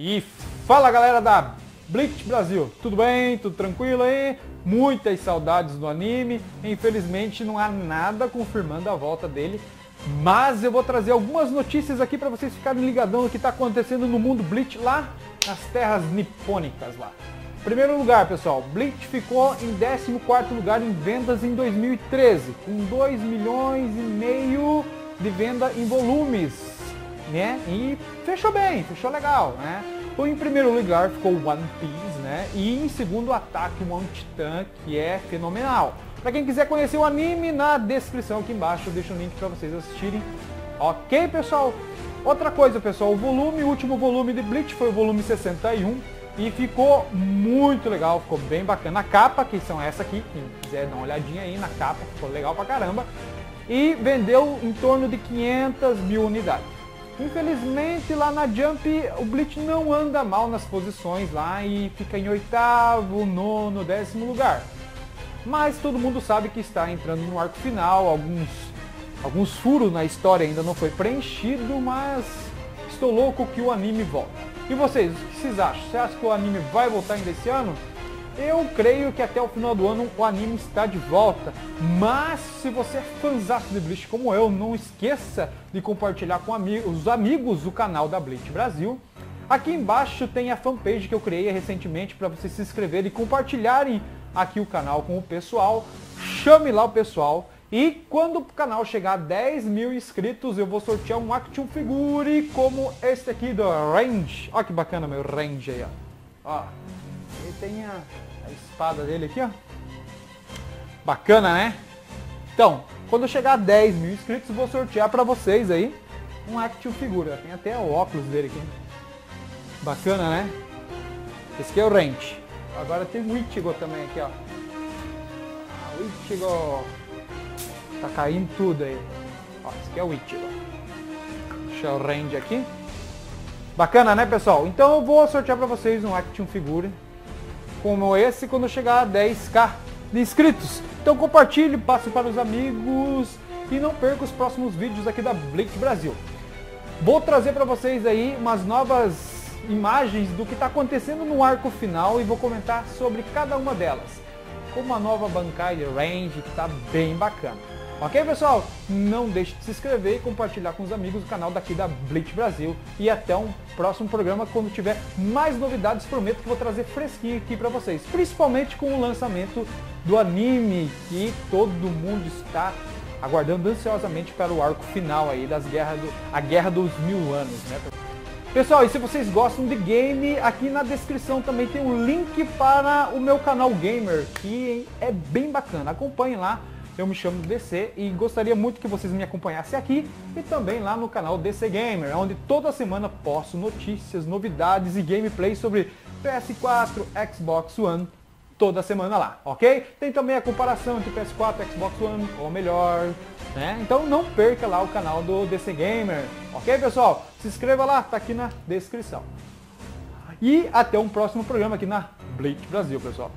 E fala galera da Bleach Brasil, tudo bem? Tudo tranquilo aí? Muitas saudades do anime, infelizmente não há nada confirmando a volta dele, mas eu vou trazer algumas notícias aqui para vocês ficarem ligadão no que está acontecendo no mundo Bleach lá nas terras nipônicas lá. Primeiro lugar, pessoal, Bleach ficou em 14º lugar em vendas em 2013, com 2 milhões e meio de venda em volumes né? E fechou bem, fechou legal, né? Então, em primeiro lugar ficou One Piece, né? E em segundo, Attack on Titan, que é fenomenal. Para quem quiser conhecer o anime, na descrição aqui embaixo eu deixo o link para vocês assistirem. Ok, pessoal? Outra coisa, pessoal, o volume, o último volume de Bleach foi o volume 61 e ficou muito legal, ficou bem bacana. A capa, que são essa aqui, quem quiser dar uma olhadinha aí na capa, ficou legal pra caramba. E vendeu em torno de 500 mil unidades. Infelizmente lá na Jump o Bleach não anda mal nas posições lá e fica em oitavo, nono, décimo lugar. Mas todo mundo sabe que está entrando no arco final, alguns, alguns furos na história ainda não foi preenchido, mas estou louco que o anime volta. E vocês, o que vocês acham? Você acha que o anime vai voltar ainda esse ano? Eu creio que até o final do ano o anime está de volta, mas se você é fãzão de Bleach como eu, não esqueça de compartilhar com os amigos o canal da Bleach Brasil. Aqui embaixo tem a fanpage que eu criei recentemente para vocês se inscreverem e compartilharem aqui o canal com o pessoal. Chame lá o pessoal. E quando o canal chegar a 10 mil inscritos, eu vou sortear um Action Figure como esse aqui do Range. Olha que bacana meu Range aí, ó. ó tem a, a espada dele aqui, ó. Bacana, né? Então, quando eu chegar a 10 mil inscritos, vou sortear para vocês aí um Action Figura. Tem até o óculos dele aqui. Bacana, né? Esse aqui é o Rent. Agora tem o Ichigo também aqui, ó. Ah, o Ichigo. Tá caindo tudo aí. Ó, esse aqui é o Ichigo. Deixa o Range aqui. Bacana, né, pessoal? Então eu vou sortear para vocês um Action Figure como esse quando chegar a 10k de inscritos. Então compartilhe, passe para os amigos e não perca os próximos vídeos aqui da Blink Brasil. Vou trazer para vocês aí umas novas imagens do que está acontecendo no arco final e vou comentar sobre cada uma delas. Com uma nova bancada range que está bem bacana. Ok, pessoal? Não deixe de se inscrever e compartilhar com os amigos do canal daqui da Blitz Brasil. E até um próximo programa, quando tiver mais novidades, prometo que vou trazer fresquinho aqui para vocês. Principalmente com o lançamento do anime, que todo mundo está aguardando ansiosamente para o arco final aí das guerras do, a Guerra dos Mil Anos, né? Pessoal, e se vocês gostam de game, aqui na descrição também tem um link para o meu canal Gamer, que é bem bacana. Acompanhe lá eu me chamo DC e gostaria muito que vocês me acompanhassem aqui e também lá no canal DC Gamer, onde toda semana posto notícias, novidades e gameplay sobre PS4, Xbox One, toda semana lá, ok? Tem também a comparação entre PS4 e Xbox One, ou melhor, né? Então não perca lá o canal do DC Gamer, ok pessoal? Se inscreva lá, tá aqui na descrição. E até um próximo programa aqui na Bleach Brasil, pessoal.